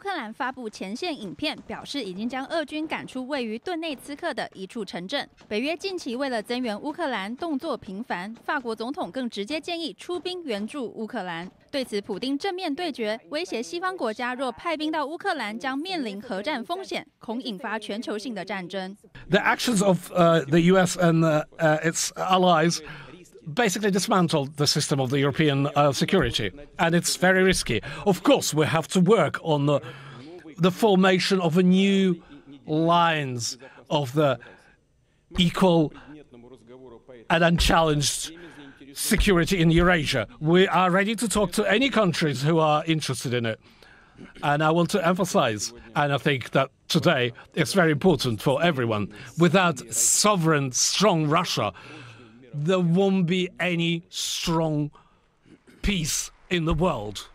乌克兰发布前线影片，表示已经将俄军赶出位于顿内茨克的一处城镇。北约近期为了增援乌克兰，动作频繁。法国总统更直接建议出兵援助乌克兰。对此，普丁正面对决，威胁西方国家若派兵到乌克兰，将面临核战风险，恐引发全球性的战争。The actions of the U.S. and its allies. Basically dismantled the system of the European uh, security, and it's very risky. Of course, we have to work on the, the formation of a new lines of the equal and unchallenged security in Eurasia. We are ready to talk to any countries who are interested in it. And I want to emphasize, and I think that today it's very important for everyone, without sovereign, strong Russia, there won't be any strong peace in the world.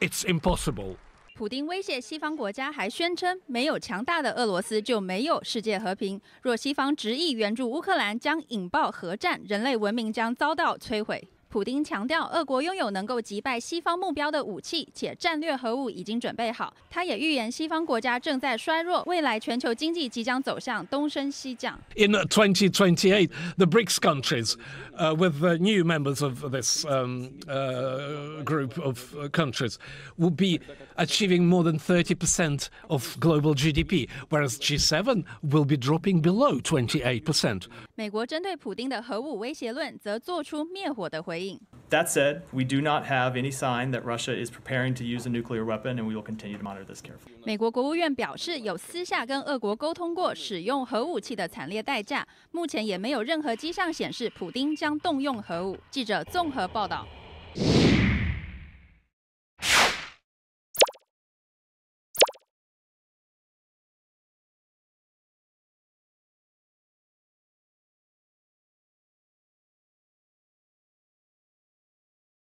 It's impossible. 普丁威胁西方国家，还宣称没有强大的俄罗斯就没有世界和平。若西方执意援助乌克兰，将引爆核战，人类文明将遭到摧毁。普丁强调，俄国拥有能够击败西方目标的武器，且战略核武已经准备好。他也预言，西方国家正在衰弱，未来全球经济即将走向东升西降。In 2028, the BRICS countries, uh, with the new members of this um, uh, group of countries, will be achieving more than 30% of global GDP, whereas G7 will be dropping below 28%. 美国针对普丁的核武威胁论，则做出灭火的回。That said, we do not have any sign that Russia is preparing to use a nuclear weapon, and we will continue to monitor this carefully. 美国国务院表示，有私下跟俄国沟通过使用核武器的惨烈代价，目前也没有任何迹象显示普丁将动用核武。记者综合报道。